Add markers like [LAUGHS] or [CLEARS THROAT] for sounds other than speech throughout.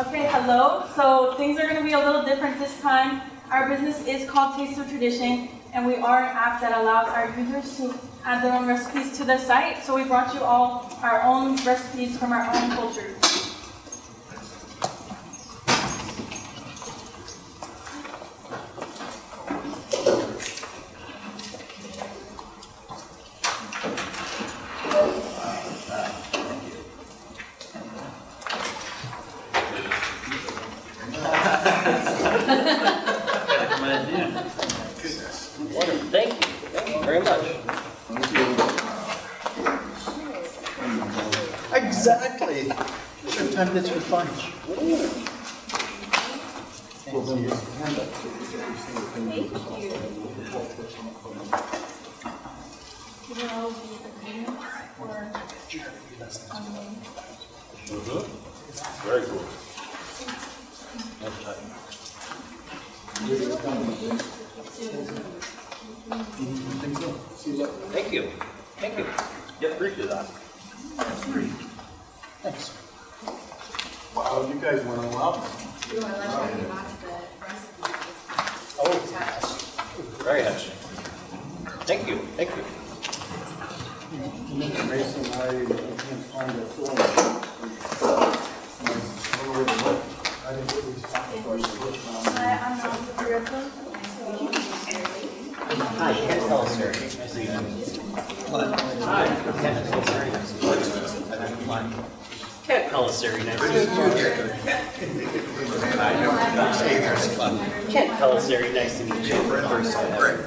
Okay, hello. So things are going to be a little different this time. Our business is called Taste of Tradition, and we are an app that allows our users to add their own recipes to the site. So we brought you all our own recipes from our own culture. Thank you. Thank you very much. Exactly. What time did you lunch? You know, the ingredients or um, Very cool. Thank you. Thank you. Yeah, appreciate that. Thanks. Wow, you guys went all out. Very nice. Thank you. Thank you. Mason, I can't find the form. I didn't get these copies for you. Hi, I'm Natalie Barreto. Hi, Ken Pellicer. Nice to meet you. Hi, Ken Pellicer. Nice to meet you. Ken Pellicer. Nice to meet you. Ken Pellicer. Nice to meet you. First time.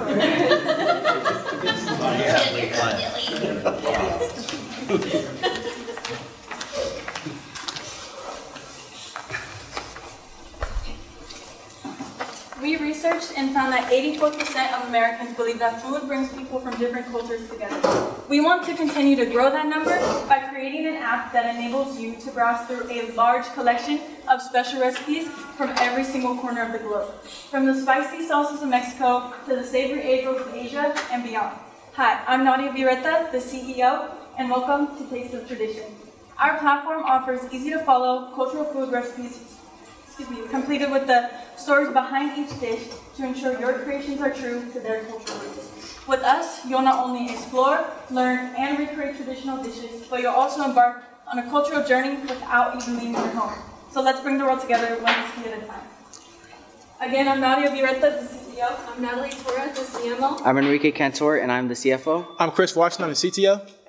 We researched and found that 84% of Americans believe that food brings people from different cultures together. We want to continue to grow that number by creating an app that enables you to browse through a large collection of special recipes from every single corner of the globe, from the spicy salsas of Mexico to the savory egos of Asia and beyond. Hi, I'm Nadia Vireta, the CEO, and welcome to Taste of Tradition. Our platform offers easy to follow cultural food recipes excuse me, completed with the stories behind each dish to ensure your creations are true to their cultural roots. With us, you'll not only explore, learn, and recreate traditional dishes, but you'll also embark on a cultural journey without even leaving your home. So let's bring the world together one recipe at a time. Again, I'm Nadia Vireta, the CEO. I'm Natalie Torres, the CMO. I'm Enrique Cantor, and I'm the CFO. I'm Chris Washington, I'm the CTO.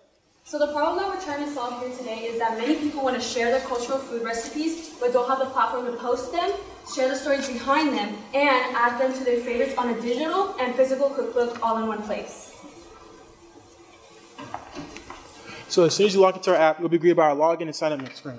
So the problem that we're trying to solve here today is that many people want to share their cultural food recipes, but don't have the platform to post them, share the stories behind them, and add them to their favorites on a digital and physical cookbook all in one place. So as soon as you log into our app, you'll be greeted by our login and sign up screen.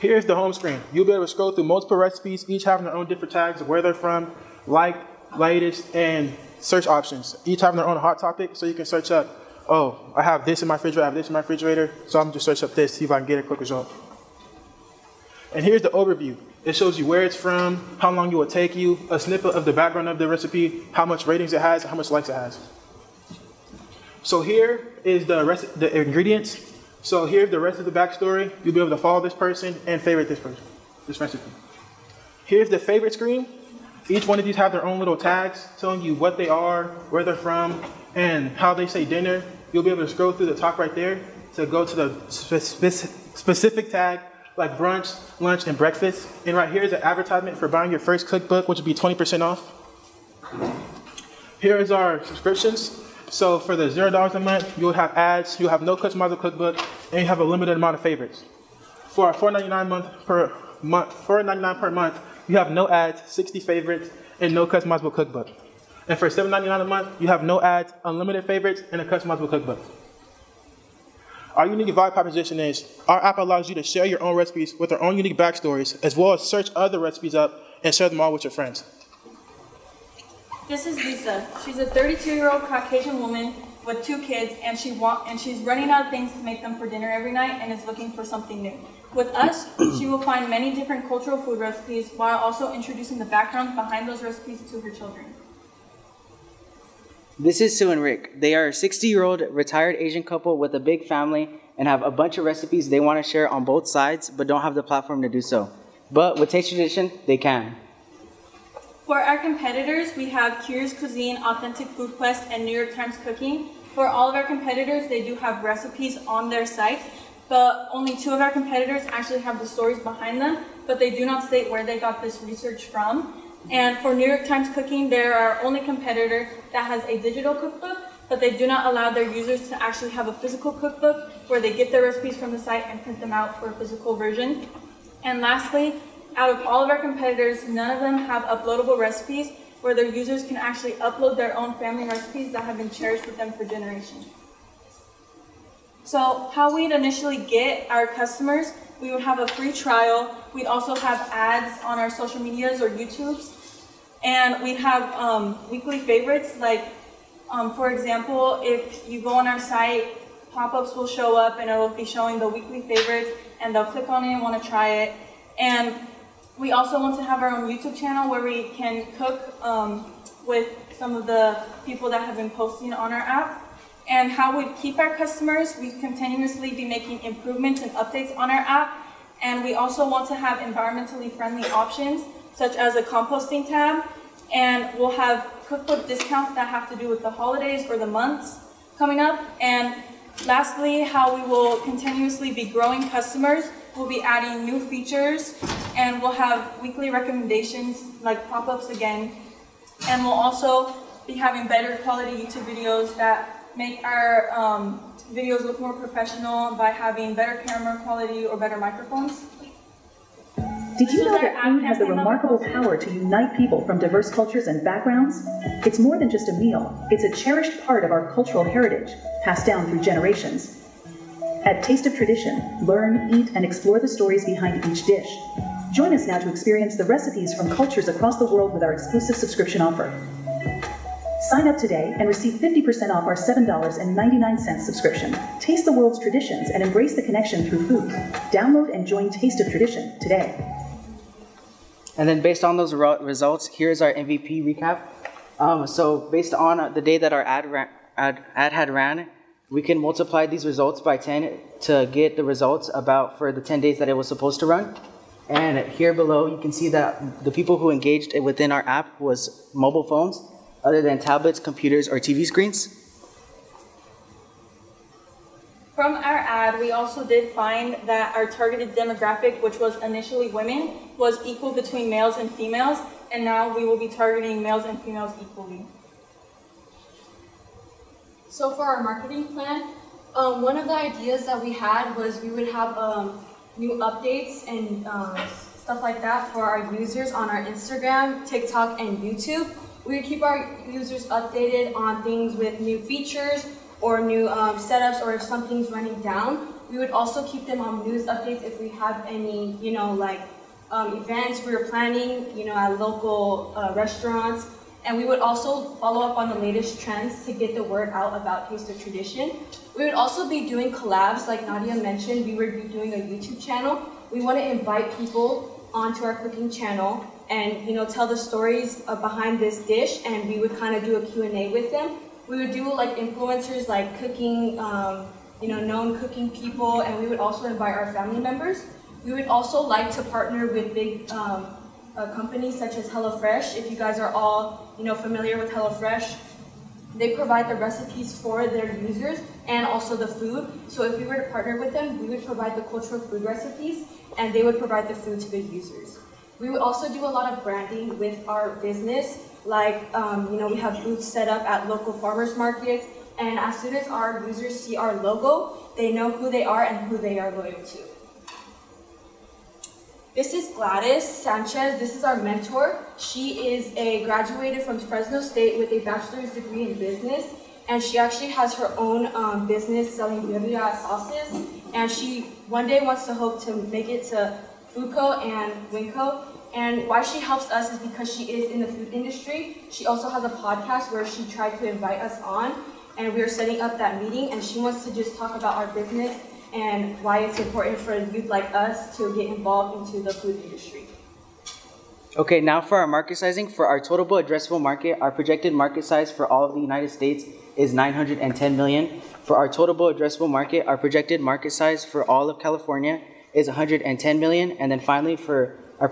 Here's the home screen. You'll be able to scroll through multiple recipes, each having their own different tags of where they're from, like, latest, and search options. Each having their own hot topic, so you can search up, oh, I have this in my refrigerator, I have this in my refrigerator, so I'm just search up this, see if I can get a quick result. And here's the overview. It shows you where it's from, how long it will take you, a snippet of the background of the recipe, how much ratings it has, how much likes it has. So here is the rest, the ingredients. So here's the rest of the backstory. You'll be able to follow this person and favorite this person, this recipe. Here's the favorite screen. Each one of these have their own little tags telling you what they are, where they're from, and how they say dinner. You'll be able to scroll through the top right there to go to the specific tag like brunch, lunch, and breakfast. And right here is an advertisement for buying your first cookbook, which would be 20% off. Here is our subscriptions. So for the zero dollars a month, you'll have ads, you'll have no customizable cookbook, and you have a limited amount of favorites. For our $4.99 month per month, $4.99 per month, you have no ads, 60 favorites, and no customizable cookbook. And for $7.99 a month, you have no ads, unlimited favorites, and a customizable cookbook. Our unique value proposition is our app allows you to share your own recipes with their own unique backstories, as well as search other recipes up and share them all with your friends. This is Lisa. She's a 32-year-old Caucasian woman with two kids, and she want, and she's running out of things to make them for dinner every night, and is looking for something new. With us, she will find many different cultural food recipes while also introducing the backgrounds behind those recipes to her children. This is Sue and Rick. They are a 60 year old retired Asian couple with a big family and have a bunch of recipes they want to share on both sides, but don't have the platform to do so. But with Taste Tradition, they can. For our competitors, we have Curious Cuisine, Authentic Food Quest, and New York Times Cooking. For all of our competitors, they do have recipes on their sites, but only two of our competitors actually have the stories behind them, but they do not state where they got this research from. And for New York Times Cooking, they're our only competitor that has a digital cookbook, but they do not allow their users to actually have a physical cookbook where they get their recipes from the site and print them out for a physical version. And lastly, out of all of our competitors, none of them have uploadable recipes where their users can actually upload their own family recipes that have been cherished with them for generations. So how we'd initially get our customers, we would have a free trial. We'd also have ads on our social medias or YouTubes. And we'd have um, weekly favorites, like, um, for example, if you go on our site, pop-ups will show up and it'll be showing the weekly favorites, and they'll click on it and want to try it. And we also want to have our own YouTube channel where we can cook um, with some of the people that have been posting on our app. And how we keep our customers, we continuously be making improvements and updates on our app. And we also want to have environmentally friendly options, such as a composting tab. And we'll have cookbook discounts that have to do with the holidays or the months coming up. And lastly, how we will continuously be growing customers. We'll be adding new features and we'll have weekly recommendations like pop-ups again. And we'll also be having better quality YouTube videos that make our um, videos look more professional by having better camera quality or better microphones. Did you know was our that food has the ad campaign that we remarkable power to unite people from diverse cultures and backgrounds? It's more than just a meal, it's a cherished part of our cultural heritage, passed down through generations. At Taste of Tradition, learn, eat, and explore the stories behind each dish. Join us now to experience the recipes from cultures across the world with our exclusive subscription offer. Sign up today and receive 50% off our $7.99 subscription. Taste the world's traditions and embrace the connection through food. Download and join Taste of Tradition today. And then based on those ro- results, here's our MVP recap. Um, so based on uh, the day that our ad, ad, ad had ran, we can multiply these results by 10 to get the results about for the 10 days that it was supposed to run. And here below, you can see that the people who engaged within our app was mobile phones, other than tablets, computers, or TV screens. From our ad, we also did find that our targeted demographic, which was initially women, was equal between males and females, and now we will be targeting males and females equally. So for our marketing plan, um, one of the ideas that we had was we would have um, new updates and um, stuff like that for our users on our Instagram, TikTok, and YouTube. We keep our users updated on things with new features or new um, setups or if something's running down. We would also keep them on news updates if we have any, you know, like um, events we were planning, you know, at local uh, restaurants. And we would also follow up on the latest trends to get the word out about Taste of Tradition. We would also be doing collabs, like Nadia mentioned. We would be doing a YouTube channel. We want to invite people onto our cooking channel and you know tell the stories uh, behind this dish, and we would kind of do a Q&A with them. We would do like influencers, like cooking, um, you know, known cooking people, and we would also invite our family members. We would also like to partner with big um, uh, companies such as HelloFresh. If you guys are all, you know, familiar with HelloFresh, they provide the recipes for their users and also the food. So if we were to partner with them, we would provide the cultural food recipes and they would provide the food to the users. We also do a lot of branding with our business, like, um, you know, we have booths set up at local farmers markets, and as soon as our users see our logo, they know who they are and who they are loyal to. This is Gladys Sanchez. This is our mentor. She is a graduated from Fresno State with a bachelor's degree in business, and she actually has her own um, business selling birria sauces. And she one day wants to hope to make it to Foodco and Winco. And why she helps us is because she is in the food industry. She also has a podcast where she tried to invite us on, and we are setting up that meeting. And she wants to just talk about our business and why it's important for youth like us to get involved into the food industry. Okay, now for our market sizing. For our total addressable market, our projected market size for all of the United States is 910 million. For our total addressable market, our projected market size for all of California is 110 million. And then finally, for our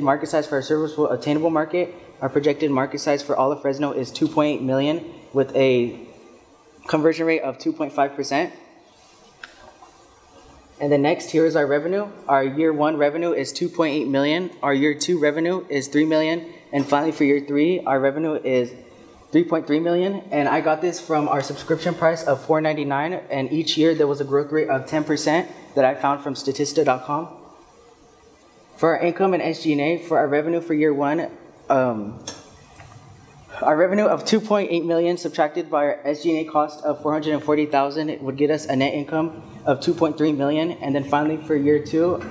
market size for our serviceable attainable market, our projected market size for all of Fresno is 2.8 million with a conversion rate of 2.5%. And then next, here is our revenue. Our year one revenue is 2.8 million. Our year two revenue is 3 million. And finally, for year three, our revenue is 3.3 million. And I got this from our subscription price of 4.99. And each year there was a growth rate of 10% that I found from Statista.com. For our income and SG&A, for our revenue for year one, um, our revenue of 2.8 million subtracted by our SG&A cost of 440,000 would get us a net income of 2.3 million. And then finally for year two,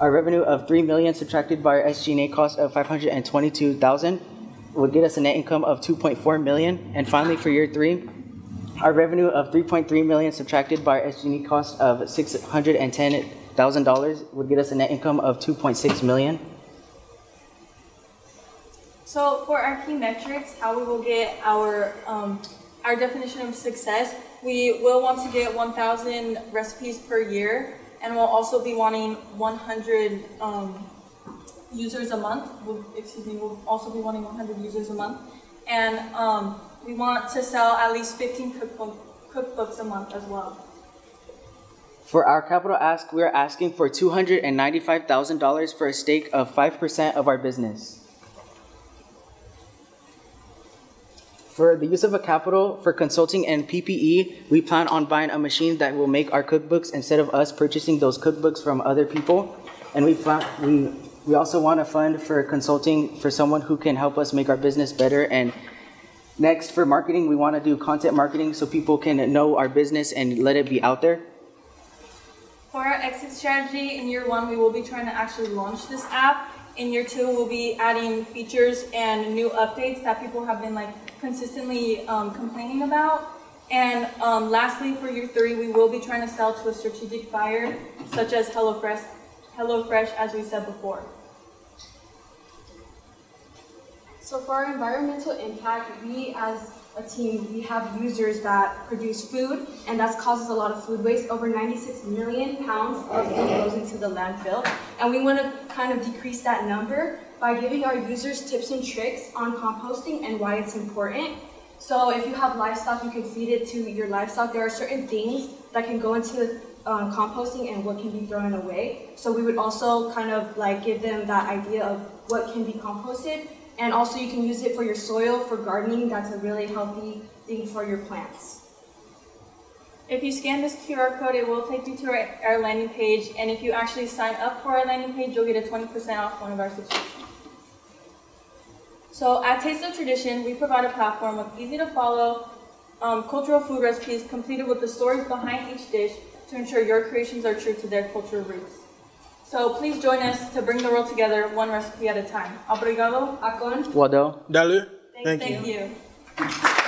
our revenue of 3 million subtracted by our SG&A cost of 522,000 would get us a net income of 2.4 million. And finally for year three, our revenue of 3.3 million subtracted by our SG&A cost of $610,000 would get us a net income of 2.6 million. So for our key metrics, how we will get our um, our definition of success, we will want to get 1,000 recipes per year, and we'll also be wanting 100 um, users a month. We'll, excuse me, we'll also be wanting 100 users a month, and um, we want to sell at least 15 cookbook, cookbooks a month as well. For our capital ask, we are asking for $295,000 for a stake of 5% of our business. For the use of a capital for consulting and PPE, we plan on buying a machine that will make our cookbooks instead of us purchasing those cookbooks from other people. And we plan, we we also want to fund for consulting for someone who can help us make our business better. And next, for marketing, we want to do content marketing so people can know our business and let it be out there. For our exit strategy, in year one, we will be trying to actually launch this app. In year two, we'll be adding features and new updates that people have been like consistently um, complaining about. And um, lastly, for year three, we will be trying to sell to a strategic buyer, such as HelloFresh, HelloFresh, as we said before. So for our environmental impact, we as a team, we have users that produce food, and that causes a lot of food waste. Over 96 million pounds of food goes into the landfill, and we want to kind of decrease that number by giving our users tips and tricks on composting and why it's important. So if you have livestock, you can feed it to your livestock. There are certain things that can go into um, composting and what can be thrown away. So we would also kind of like give them that idea of what can be composted and also you can use it for your soil, for gardening. That's a really healthy thing for your plants. If you scan this QR code, it will take you to our, landing page. And if you actually sign up for our landing page, you'll get a 20% off one of our subscriptions. So at Taste of Tradition, we provide a platform of easy to follow um, cultural food recipes completed with the stories behind each dish to ensure your creations are true to their cultural roots. So please join us to bring the world together one recipe at a time. Obrigado. Akon. Wado. Dalu. Thank, Thank you. you. [COUGHS]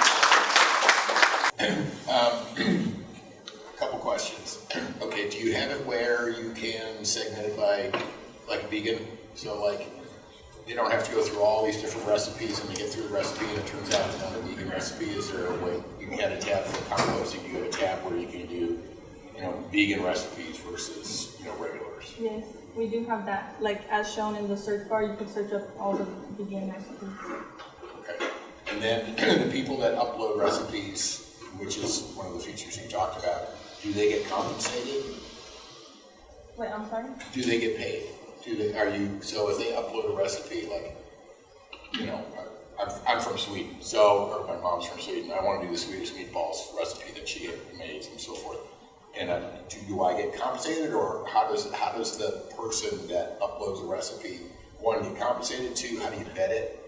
Um, [COUGHS] couple questions. [COUGHS] Okay, do you have it where you can segment it by, like, vegan? So like, you don't have to go through all these different recipes and you get through a recipe and it turns out it's not a vegan recipe. Is there a way, you can have a tab for composting, you have a tab where you can do, you know, vegan recipes versus, you know, regulars? Yes, we do have that. Like as shown in the search bar, you can search up all the vegan recipes. Okay. And then [CLEARS THROAT] the people that upload recipes, which is one of the features you talked about, do they get compensated? Wait, I'm sorry? Do they get paid? Do they, are you, so if they upload a recipe, like, you know, I'm, I'm from Sweden, so, or my mom's from Sweden, I want to do the Swedish meatballs recipe that she made and so forth. And uh, do, do I get compensated, or how does, how does the person that uploads a recipe, one, get compensated, two, how do you vet it?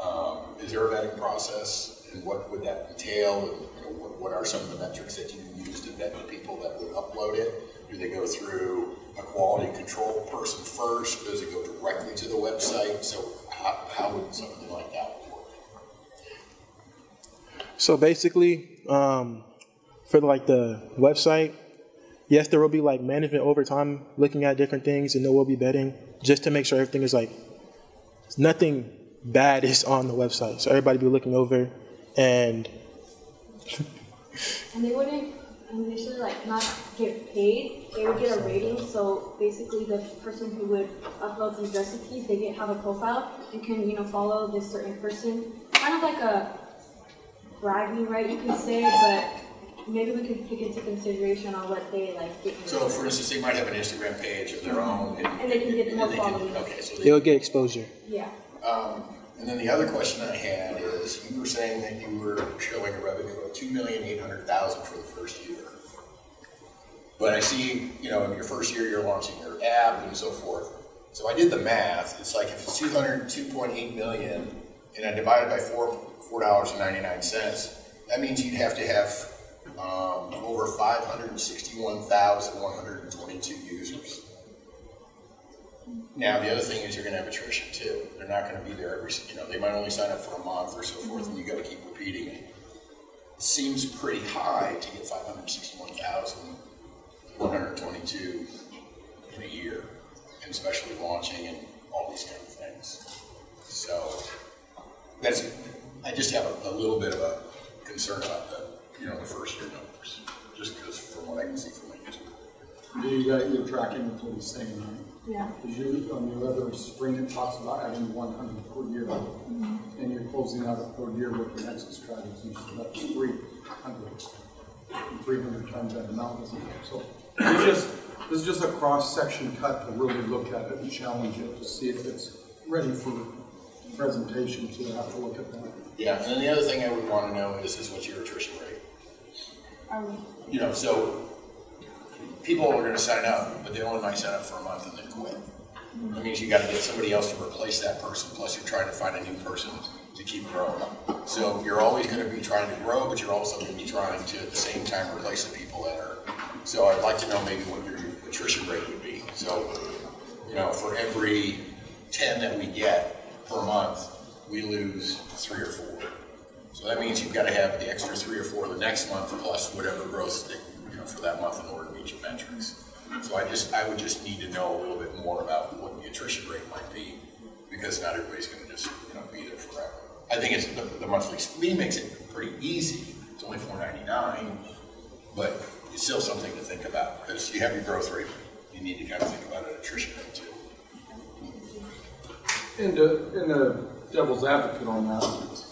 Um, is there a vetting process, and what would that entail, and you know, what, what are some of the metrics that you use to vet the people that would upload it? Do they go through a quality control person first? Does it go directly to the website? So how, how would something like that work? So basically, um, for like the website, yes, there will be like management over time looking at different things, and there will be betting just to make sure everything is like nothing bad is [LAUGHS] on the website. So everybody be looking over, and And they wouldn't, should like not get paid. They would get a rating. So basically, the person who would upload these recipes, they get have a profile and can you know follow this certain person. Kind of like a bragging right, you can say, but maybe we could take into consideration on what they like get. So for instance, they might have an Instagram page of their own. And they can get more followers. Okay, so they. They'll get exposure. Yeah. Um, and then the other question I had is, you were saying that you were showing a revenue of two million eight hundred thousand for the first year. But I see, you know, in your first year, you're launching your app and so forth. So I did the math, it's like if it's two hundred, two point eight million, and I divide it by four, four dollars and ninety-nine cents, that means you'd have to have, um, over five hundred and sixty-one thousand, one hundred and twenty-two users. Now, the other thing is you're gonna have attrition too. They're not gonna be there every, you know, they might only sign up for a month or so forth, and you gotta keep repeating it. Seems pretty high to get five hundred sixty-one thousand, one hundred twenty-two in a year, and especially launching and what he's saying, right? Yeah. Because you, on your other spring, it talks about adding one hundred per year. And you're closing out a per year with your exit strategy, so that's three hundred. Three hundred times that amount, isn't it? So, it's just, this is just a cross-section cut to really look at it and challenge it to see if it's ready for presentation, so you have to look at that. Yeah, and then the other thing I would want to know is, is what's your attrition rate? Um, You know, so people are gonna sign up, but they only might sign up for a month and then quit. That means you gotta get somebody else to replace that person, plus you're trying to find a new person to keep growing. So you're always gonna be trying to grow, but you're also gonna be trying to, at the same time, replace the people that are. So I'd like to know maybe what your attrition rate would be. So, you know, for every ten that we get per month, we lose three or four. So that means you've got to have the extra three or four the next month plus whatever growth that, you know, for that month in order to meet metrics. So I just, I would just need to know a little bit more about what the attrition rate might be, because not everybody's gonna just, you know, be there forever. I think it's, the, the monthly fee makes it pretty easy, it's only four ninety-nine, but it's still something to think about, because you have your growth rate, you need to kind of think about an attrition rate too. And to, and the devil's advocate on that,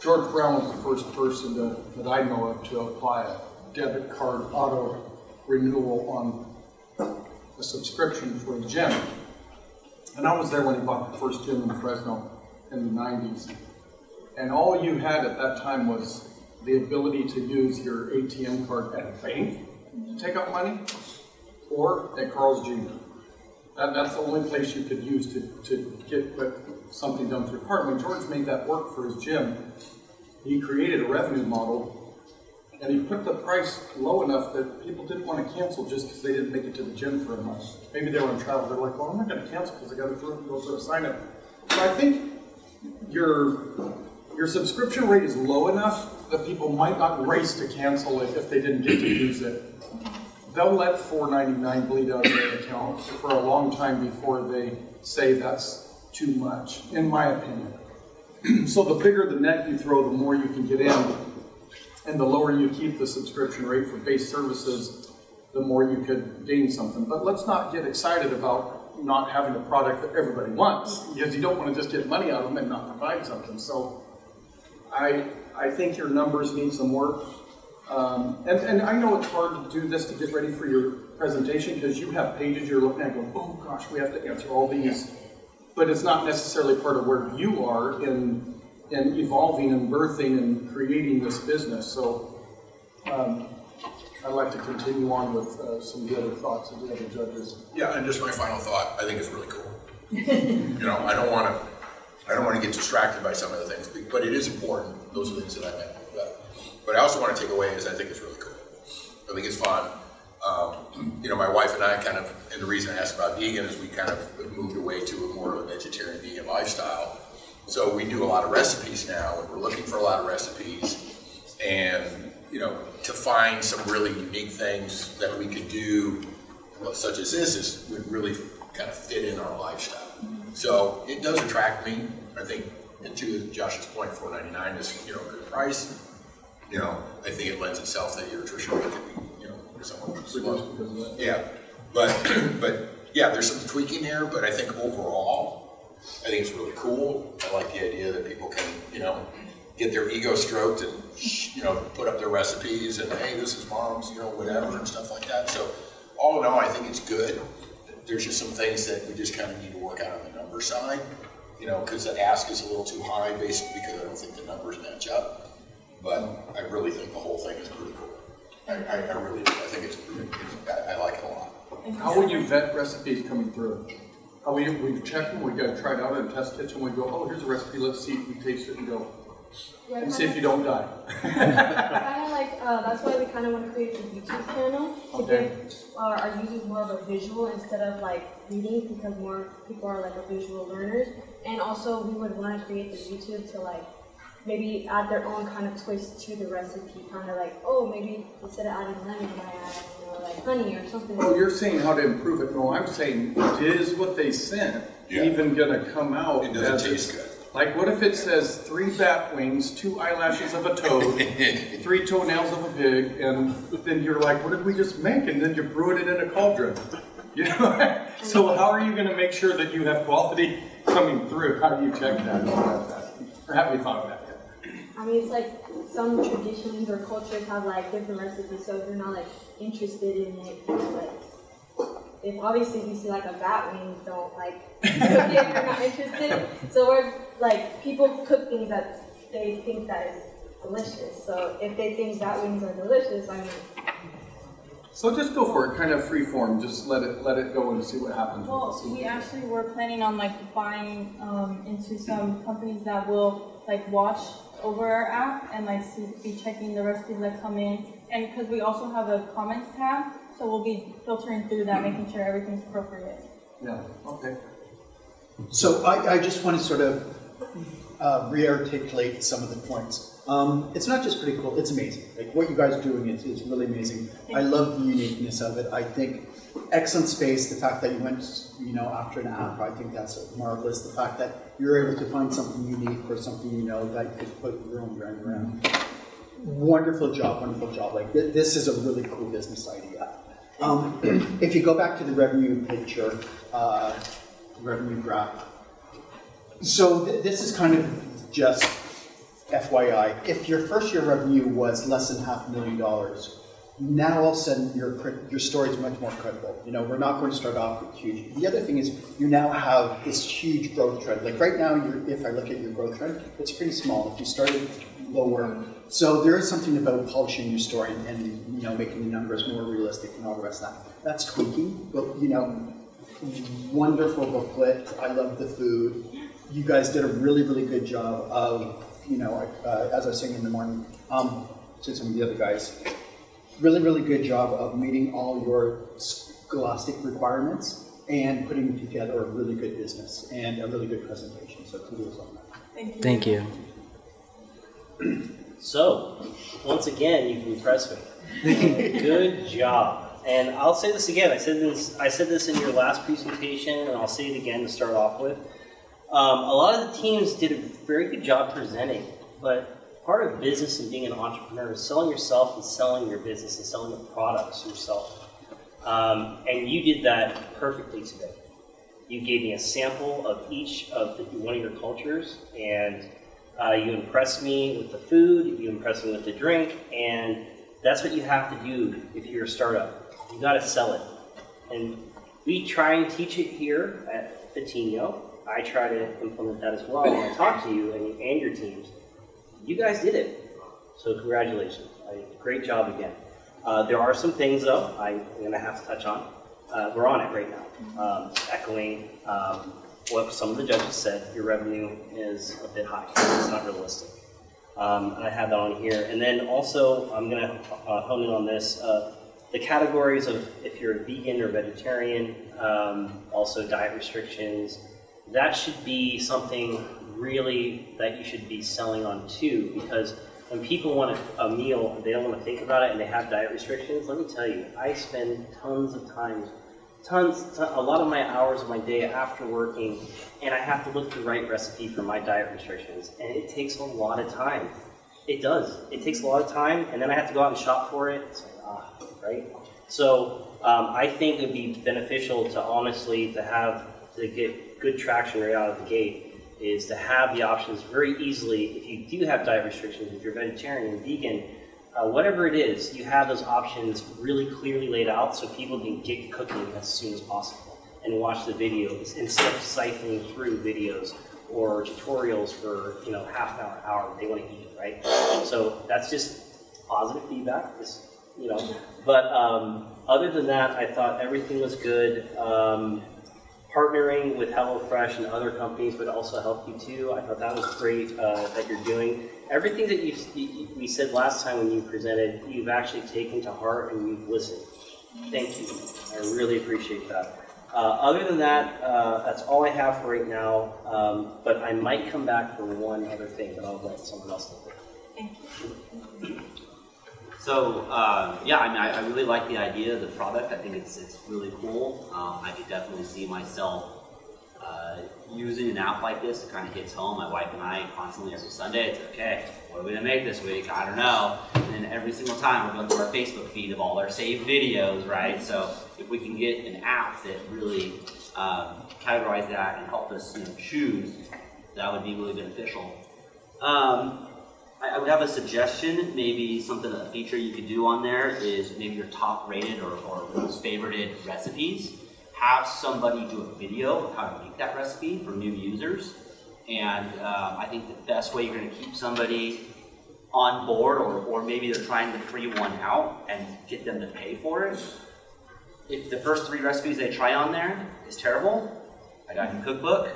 George Brown was the first person that, that I know of to apply a debit card auto renewal on a subscription for a gym. And I was there when he bought the first gym in Fresno in the nineties. And all you had at that time was the ability to use your ATM card at a bank to take out money or at Carl's Jr. That, that's the only place you could use to, to get something done through card. When George made that work for his gym, he created a revenue model and he put the price low enough that people didn't want to cancel just because they didn't make it to the gym for a month. Maybe they were on travel, they're like, well, I'm not going to cancel because I got to go through a sign up. So I think your, your subscription rate is low enough that people might not race to cancel it if they didn't get to use it they'll let four ninety-nine bleed out of their account for a long time before they say that's too much, in my opinion. [CLEARS THROAT] So the bigger the net you throw, the more you can get in, and the lower you keep the subscription rate for base services, the more you could gain something. But let's not get excited about not having a product that everybody wants, because you don't want to just get money out of them and not provide something. So I, I think your numbers need some work. Um, and, and I know it's hard to do this to get ready for your presentation because you have pages you're looking at going, oh gosh, we have to answer all these. But it's not necessarily part of where you are in, in evolving and birthing and creating this business. So um, I'd like to continue on with uh, some of the other thoughts of the other judges. Yeah, and just my final thought, I think it's really cool. [LAUGHS] You know, I don't wanna, I don't wanna get distracted by some of the things, but it is important, those are things that I meant. But- But I also wanna take away is I think it's really cool. I think it's fun. Um, you know, my wife and I kind of, and the reason I asked about vegan is we kind of moved away to a more of a vegetarian vegan lifestyle. So we do a lot of recipes now, and we're looking for a lot of recipes. And, you know, to find some really unique things that we could do, well, such as this, is, would really kind of fit in our lifestyle. Mm-hmm. So it does attract me. I think, and to Josh's point, four ninety nine is, you know, a good price. you know, I think it lends itself that your rate could be, you know, somewhat Reduced slow. because of that. Yeah, but, [CLEARS THROAT] but, yeah, there's some tweaking there, but I think overall, I think it's really cool. I like the idea that people can, you know, get their ego stroked and, you know, put up their recipes and, hey, this is mom's, you know, whatever and stuff like that. So all in all, I think it's good. There's just some things that we just kind of need to work out on the number side, you know, because the ask is a little too high basically because I don't think the numbers match up. But I really think the whole thing is pretty cool. I, I, I really do. I think it's, it's, I I like it a lot. How would you vet recipes coming through? How we, we check them, we gotta try it out in a test kitchen, we go, oh, here's a recipe, let's see if we taste it and go, and see if you don't die. [LAUGHS] Kind of like, uh, that's why we kind of want to create a YouTube channel to Okay. give uh, our users more of a visual instead of like reading because more people are like a visual learners. And also we would want to create the YouTube to like maybe add their own kind of twist to the recipe, kind of like, oh, maybe instead of adding lemon, I add, like honey or something. Oh, you're saying how to improve it, no, I'm saying, is what they sent Yeah. even gonna come out? It doesn't as- taste good. Like, what if it says three bat wings, two eyelashes of a toad, [LAUGHS] three toenails of a pig, and then you're like, what did we just make? And then you brew it in a cauldron. [LAUGHS] You know, so how are you gonna make sure that you have quality coming through? How do you check that? Or have you thought of that yet? I mean, it's like some traditions or cultures have like different recipes, so if you're not like interested in it, like if obviously if you see like a bat wing, don't like cook [LAUGHS] it if you're not interested. So we're like people cook things that they think that is delicious. So if they think bat wings are delicious, I mean, So just go for it, kind of free form, just let it, let it go and see what happens. Well, it. we actually were planning on like buying um, into some companies that will like watch over our app and like see, be checking the recipes that come in. And because we also have a comments tab, so we'll be filtering through that, making sure everything's appropriate. Yeah, okay. So I, I just want to sort of uh, re-articulate some of the points. Um, it's not just pretty cool, it's amazing. Like what you guys are doing is, is really amazing. I love the uniqueness of it. I think excellent space, the fact that you went, you know, after an app, I think that's marvelous. The fact that you're able to find something unique or something, you know, that could put your own brand around. Wonderful job, wonderful job. Like th- this is a really cool business idea. Um, [CLEARS THROAT] if you go back to the revenue picture, uh, revenue graph, so th- this is kind of just FYI. If your first year revenue was less than half a million dollars, now all of a sudden your your story is much more credible. You know, we're not going to start off with huge. The other thing is you now have this huge growth trend. Like right now, if I look at your growth trend, it's pretty small. If you started lower, so there is something about polishing your story and you know making the numbers more realistic and all the rest of that. That's tweaking, but you know, wonderful booklet. I love the food. You guys did a really, really good job of, you know, uh, as I was saying in the morning um, to some of the other guys, really, really good job of meeting all your scholastic requirements and putting together a really good business and a really good presentation. So kudos on that. Thank you. Thank you. [CLEARS THROAT] So, once again, you've impressed me. [LAUGHS] Good job. And I'll say this again. I said this. I said this in your last presentation, and I'll say it again to start off with. Um, a lot of the teams did a very good job presenting, but part of business and being an entrepreneur is selling yourself and selling your business and selling the products yourself. Um, and you did that perfectly today. You gave me a sample of each of the, one of your cultures, and uh, you impressed me with the food, you impressed me with the drink, and that's what you have to do if you're a startup. You got to sell it. And we try and teach it here at Patiño. I try to implement that as well when I talk to you and, and your teams. You guys did it. So congratulations. Great job again. Uh, there are some things though I'm going to have to touch on. Uh, we're on it right now. Um, echoing um, what some of the judges said, your revenue is a bit high. It's not realistic. Um, I have that on here. And then also, I'm going to uh, hone in on this. Uh, the categories of if you're a vegan or vegetarian, um, also diet restrictions, that should be something really that you should be selling on too. Because when people want a, a meal, they don't want to think about it and they have diet restrictions, let me tell you, I spend tons of time tons, a lot of my hours of my day after working, and I have to look the right recipe for my diet restrictions, and it takes a lot of time. It does. It takes a lot of time, and then I have to go out and shop for it. It's like, ah, right? So um, I think it'd be beneficial to honestly to have to get good traction right out of the gate is to have the options very easily. If you do have diet restrictions, if you're vegetarian, vegan, uh, whatever it is, you have those options really clearly laid out so people can get cooking as soon as possible and watch the videos instead of siphoning through videos or tutorials for you know half an hour, hour they want to eat, right? So that's just positive feedback, just you know. But um, other than that, I thought everything was good. Um, partnering with HelloFresh and other companies would also help you too. I thought that was great uh, that you're doing. Everything that you, you, we said last time when you presented, you've actually taken to heart and you've listened. Thank you. I really appreciate that. Uh, other than that, uh, that's all I have for right now. Um, but I might come back for one other thing, but I'll let someone else know. Thank you. So uh, yeah, I mean, I, I, really like the idea of the product. I think it's it's really cool. Um, I could definitely see myself uh, using an app like this. It kind of hits home. My wife and I constantly every Sunday. It's okay. What are we gonna make this week? I don't know. And then every single time we're going through our Facebook feed of all our saved videos, right? So if we can get an app that really um, categorize that and help us, you know, choose, that would be really beneficial. Um, I would have a suggestion, maybe something, a feature you could do on there is maybe your top rated or, or most favorited recipes. Have somebody do a video of how to make that recipe for new users. And um, I think the best way you're going to keep somebody on board, or, or maybe they're trying to free one out and get them to pay for it. If the first three recipes they try on there is terrible, I got a new cookbook,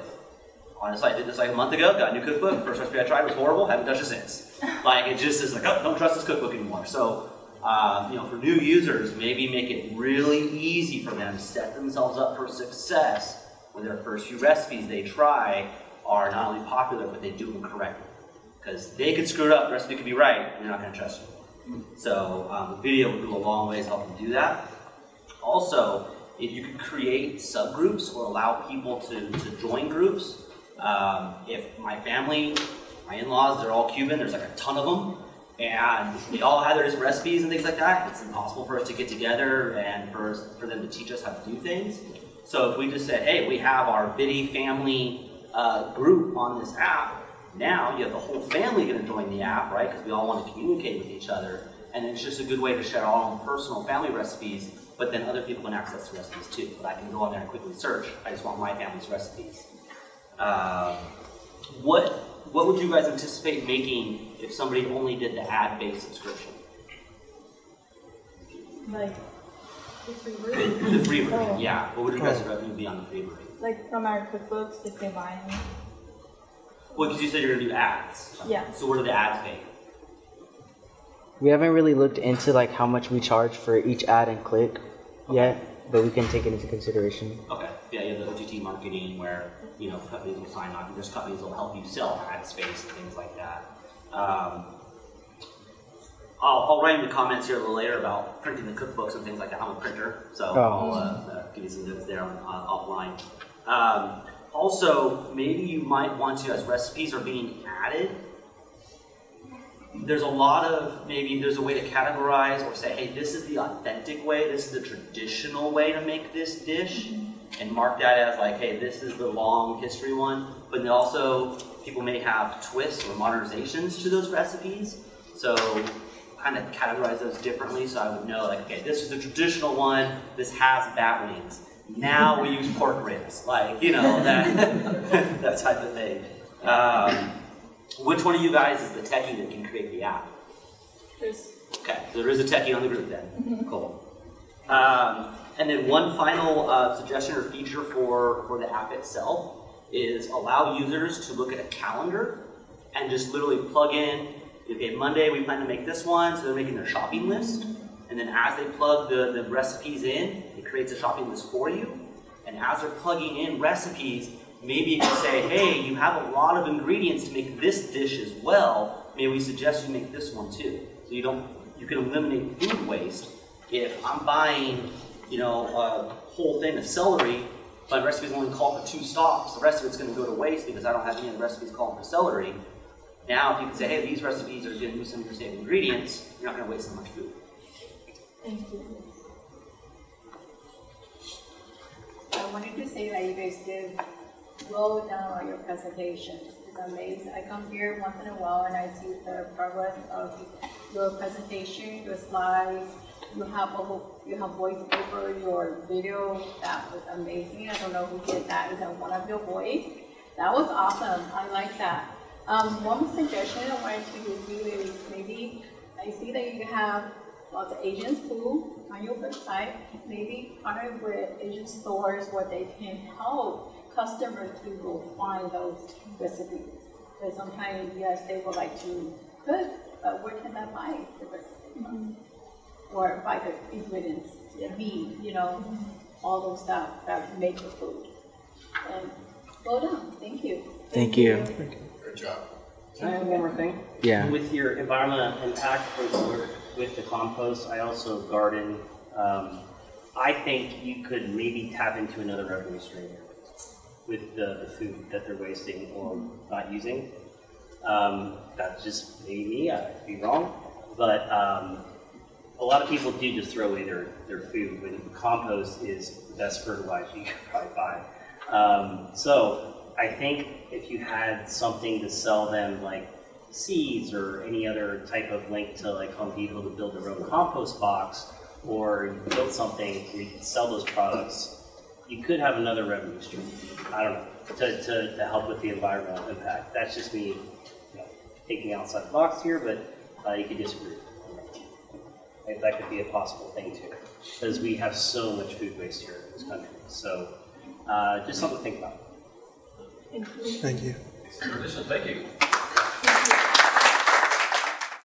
honestly, I did this like a month ago, got a new cookbook. First recipe I tried was horrible, haven't touched it since. Like, it just is like, oh, don't trust this cookbook anymore. So, uh, you know, for new users, maybe make it really easy for them, to set themselves up for success when their first few recipes they try are not only popular, but they do them correctly. Because they could screw it up, the recipe could be right, and they're not going to trust you. So, um, the video would go a long ways helping do that. Also, if you could create subgroups or allow people to, to join groups, um, if my family, my in-laws, they're all Cuban, there's like a ton of them, and we all have their recipes and things like that, it's impossible for us to get together and for, for them to teach us how to do things. So if we just said, hey, we have our Biddy family uh, group on this app, now you have the whole family going to join the app, right? Because we all want to communicate with each other. And it's just a good way to share our own personal family recipes, but then other people can access the recipes too. But I can go on there and quickly search. I just want my family's recipes. Uh, what what would you guys anticipate making if somebody only did the ad-based subscription? Like the free version? The free version, Oh. yeah. What would your guys' revenue be on the free version? Like from our cookbooks, if they buy them. Well, because you said you're going to do ads. Yeah. So what are the ads pay? We haven't really looked into like how much we charge for each ad and click yet, but we can take it into consideration. Okay. Yeah, you have the OTT marketing where you know companies will sign on. There's companies that will help you sell ad space and things like that. Um, I'll, I'll write in the comments here a little later about printing the cookbooks and things like that. I'm a printer, so Oh. I'll uh, uh, give you some notes there on, on, offline. Um, also, maybe you might want to, as recipes are being added, there's a lot of maybe there's a way to categorize or say, hey, this is the authentic way, this is the traditional way to make this dish, and mark that as like, hey, this is the long history one. But then also, people may have twists or modernizations to those recipes, so kind of categorize those differently. So I would know, like, okay, this is the traditional one. This has bat wings. Now we use pork ribs, like you know that [LAUGHS] that type of thing. Um, which one of you guys is the techie that can create the app? There's Okay, so there is a techie on the group then. Cool. Um, and then one final uh, suggestion or feature for, for the app itself is allow users to look at a calendar and just literally plug in, okay, Monday we plan to make this one, so they're making their shopping list. And then as they plug the, the recipes in, it creates a shopping list for you. And as they're plugging in recipes, maybe you can say, hey, you have a lot of ingredients to make this dish as well. May we suggest you make this one too? So you don't, you can eliminate food waste. If I'm buying, you know, a whole thing of celery, my recipe's only called for two stalks, the rest of it's going to go to waste because I don't have any of the recipes called for celery. Now, if you can say, hey, these recipes are going to use some same ingredients, you're not going to waste so much food. Thank you. I wanted to say that you guys did well down on your presentations. It's amazing. I come here once in a while and I see the progress of your presentation, your slides. You have a you have voiceover, your video. That was amazing. I don't know who did that. Is that one of your boys? That was awesome. I like that. Um, one suggestion I wanted to give you is maybe I see that you have lots of Asian food on your website. Maybe partner with Asian stores where they can help customers to go find those recipes. Because sometimes, yes, they would like to cook, but where can they buy the recipe from? Or buy the ingredients, the meat, you know, all those stuff that make the food. And well done. Thank you. Thank you. Good job. Can I add one more thing? Yeah. With your environmental impact with, with the compost, I also garden. Um, I think you could maybe tap into another revenue stream with the, the food that they're wasting or not using. Um, that's just maybe me, I could be wrong. But um, a lot of people do just throw away their, their food when compost is the best fertilizer you can probably buy. Um, so I think if you had something to sell them like seeds or any other type of link to like Home Depot to build their own compost box or you build something where you can sell those products, you could have another revenue stream. I don't know, to, to, to help with the environmental impact. That's just me you know, thinking outside the box here, but uh, you could disagree. If that could be a possible thing too, because we have so much food waste here in this country. So uh, just something to think about. Thank you. Thank you. Thank you.